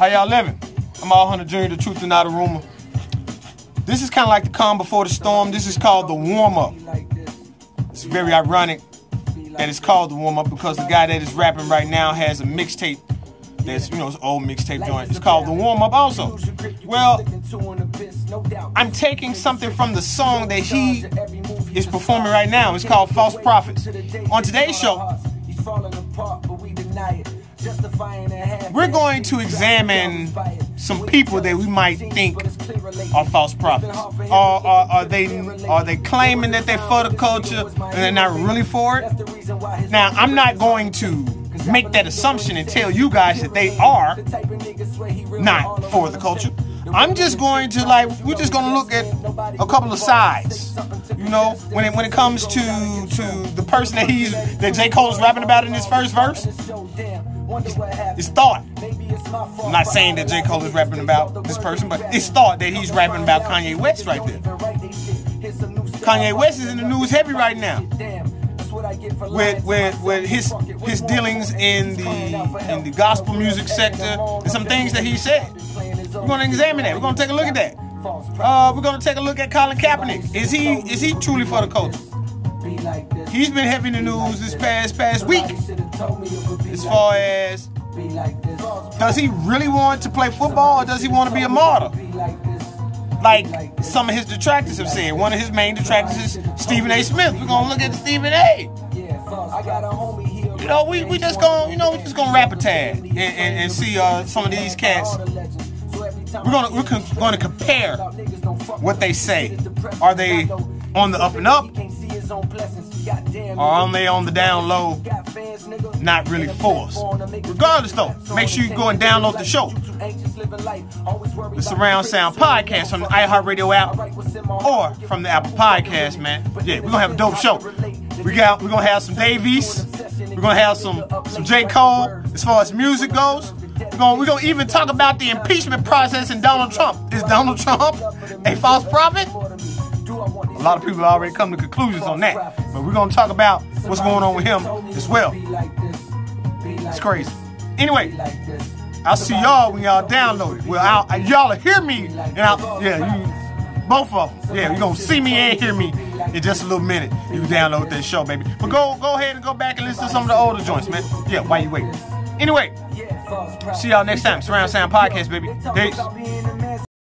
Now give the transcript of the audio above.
How y'all living? I'm all hunter junior, the truth and not a rumor. This is kind of like the calm before the storm. This is called the warm up. It's very ironic that it's called the warm up because the guy that is rapping right now has a mixtape that's you know it's old mixtape joint. It's called the warm up also. Well, I'm taking something from the song that he is performing right now. It's called False Prophets. On today's show, we're going to examine some people that we might think are false prophets. Are, are, are they are they claiming that they're for the culture and they're not really for it? Now, I'm not going to make that assumption and tell you guys that they are not for the culture. I'm just going to like we're just going to look at a couple of sides. You know, when it when it comes to to the person that he's that J. Cole is rapping about in his first verse, it's thought. I'm not saying that J Cole is rapping about this person, but it's thought that he's rapping about Kanye West right there. Kanye West is in the news heavy right now with with with his his dealings in the in the gospel music sector and some things that he said. We're going to examine that. We're going to take a look at that. Uh, we're going to take a look at Colin Kaepernick. Is he is he truly for the culture? He's been heavy in the news this past past week. As far as does he really want to play football or does he want to be a martyr? Like some of his detractors have said. One of his main detractors is Stephen A. Smith. We're gonna look at Stephen A. You know, we, we just gonna you know we just gonna rap a tag and, and, and see uh, some of these cats. We're gonna we're con- gonna compare what they say. Are they on the up and up? Are they on the down low? Not really forced. Regardless though, make sure you go and download the show. The Surround Sound Podcast from the iHeartRadio app or from the Apple Podcast, man. Yeah, we're gonna have a dope show. We got we're gonna have some Davies. We're gonna have some some J. Cole as far as music goes. We're gonna, we're gonna even talk about the impeachment process in Donald Trump. Is Donald Trump a false prophet? A lot of people already come to conclusions on that. But we're gonna talk about what's going on with him as well. It's crazy. Anyway, I'll see y'all when y'all download it. Well, I'll, uh, y'all hear me, and I'll, yeah, you, both of them. Yeah, you're gonna see me and hear me in just a little minute. You download that show, baby. But go, go ahead and go back and listen to some of the older joints, man. Yeah, while you wait. Anyway, see y'all next time. Surround Sound Podcast, baby. Peace.